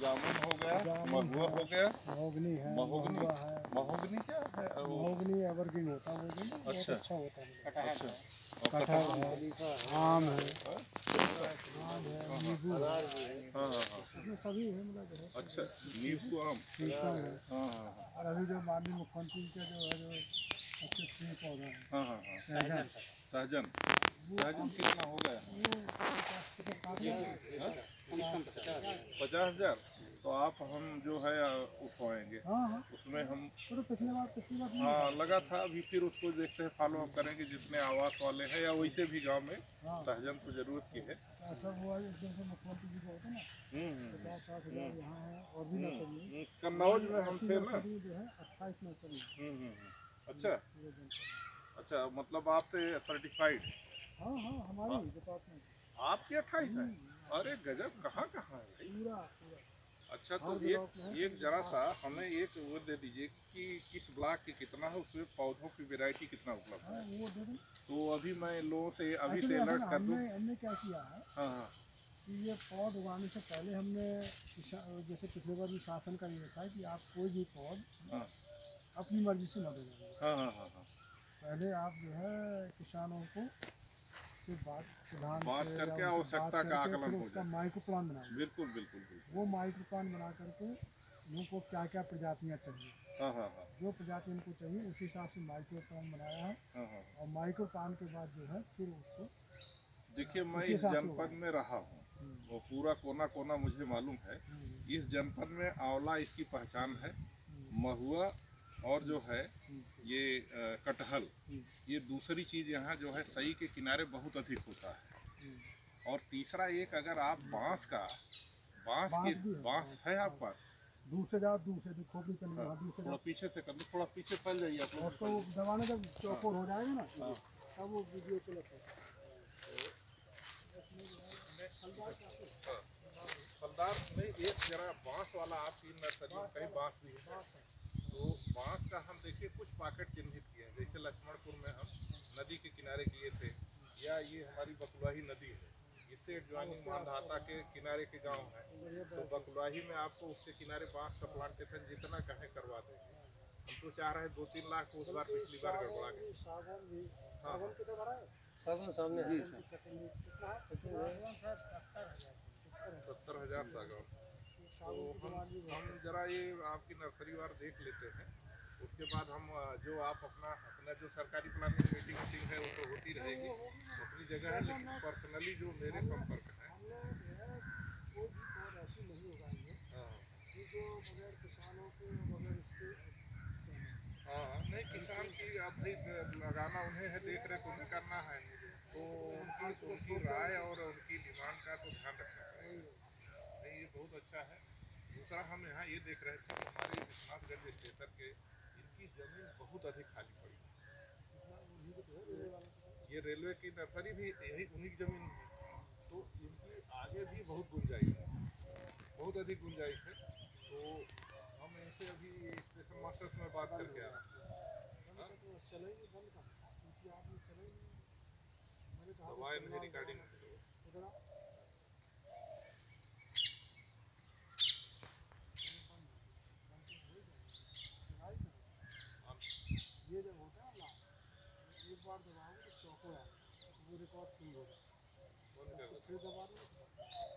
जामुन हो गया महुआ हो गया। महोगनी है महोगनी महोगनी क्या है? महोगनी एवरग्रीन होता है वो अच्छा। अच्छा होता है। अच्छा। कटहल। है। आम है। आम है। नींबू है। हाँ। हाँ हाँ सभी है मतलब अच्छा नींबू आम। शीशम है। हाँ हाँ हाँ। और अभी जो माननीय मुख्यमंत्री का जो है जो सबसे प्रिय पौधा है। हाँ हाँ हाँ। सहजन। सहजन। सहजन कितना हो गया? पचास के हज़ार। तो आप हम जो है उठवाएँगे हाँ हाँ। उसमें हम पिछले बार पिछली बार हाँ लगा था अभी फिर उसको देखते हैं फॉलो अप करेंगे जितने आवास वाले हैं या वैसे भी गाँव में। हाँ। सहजन तो ज़रूरत की है। को कन्नौज में हम थे ना। हम्म, हम्म, हम्म। अच्छा। अच्छा मतलब आपसे सर्टिफाइड हाँ हाँ हमारी डिपार्टमेंट आपके अट्ठाईस है? अरे गजब कहाँ कहाँ है? भाई पूरा पूरा। अच्छा तो एक एक जरा सा हमें एक वो दे दीजिए कि किस ब्लॉक के कितना है उसमें पौधों की वैरायटी कितना उपलब्ध हाँ? है वो दे दें। तो अभी मैं लोगों से अभी से अलर्ट कर दूँ। हमने क्या किया है हाँ हाँ। कि ये पौध उगाने से पहले हमने जैसे पिछले बार भी शासन का ये था कि आप कोई भी पौध हाँ। अपनी मर्ज़ी से न हाँ हाँ हाँ हाँ। पहले आप जो है किसानों को से बात बात करके आवश्यकता का आकलन हो जाए। माइक्रो प्लान बनाएँगे बिल्कुल बिल्कुल वो माइक्रो प्लान बना करके लोगों को क्या क्या प्रजातियाँ चाहिए। हाँ हाँ हाँ। जो प्रजाति इनको चाहिए उस हिसाब से माइक्रो प्लान बनाया है। हाँ हाँ और माइक्रो प्लान के बाद जो है फिर उसको देखिए मैं इस जनपद में रहा हूँ। हम्म, वो पूरा कोना कोना मुझे मालूम है। हम्म, इस जनपद में आंवला इसकी पहचान है। हम्म, महुआ और जो है हम्म, ये कटहल हम्म, ये दूसरी चीज़ यहाँ जो है सही के किनारे बहुत अधिक होता है। हम्म। और तीसरा एक अगर आप बाँस का बाँस की है, बाँस है। आपके पास। से जाओ देखो भी करनी वहाँ दूर से थोड़ा पीछे से कर थोड़ा पीछे फैल जाइए आप और लोग। दबाने जब चौकोर हो। जाएगा ना? हाँ। तब वो वीडियो लगता है। फलदार नहीं एक जरा बाँस वाला आपकी नर्सरी में कहीं बाँस भी है तो बाँस का हम देखिए कुछ पॉकेट चिन्हित किए हैं। जैसे लक्ष्मणपुर में हम नदी के किनारे किए थे या ये हमारी बकुलाही नदी है। इससे ज्वाइनिंग मानधाता के किनारे के गाँव है। तो बकुलाही में आपको उसके किनारे बाँस का प्लांटेशन जितना कहें करवा देंगे। हम तो चाह रहे हैं दो तीन लाख उस बार पिछली बार गड़बड़ा गए सागौन हाँ। सामने सत्तर हज़ार। सागौन। तो हम हम जरा ये आपकी नर्सरी वार देख लेते हैं। उसके बाद हम जो आप अपना अपना जो सरकारी प्लानिंग मीटिंग वीटिंग है, वो तो होती रहेगी। अपनी जगह है, लेकिन पर्सनली जो मेरे संपर्क है। है। हाँ नहीं, किसान की अब भी लगाना उन्हें है देख रेख उन्हें करना है तो उनकी उनकी राय और उनकी डिमांड का तो ध्यान रखना पड़ेगा। नहीं, ये बहुत अच्छा है। दूसरा, हम यहाँ ये देख रहे थे, हमारे विश्वनाथगंज स्टेशन के इनकी ज़मीन बहुत अधिक खाली पड़ी। है ये रेलवे की नर्सरी भी यही उन्हीं की ज़मीन है। तो इनकी आगे भी बहुत गुंजाइश है। बहुत अधिक गुंजाइश है। तो हम इनसे अभी स्टेशन मास्टर से मैं बात करके आ रहा हूँ हाँ? बार दबाओगे तो चौको है। वो रिकॉर्ड फ्री होगा फिर दबा दो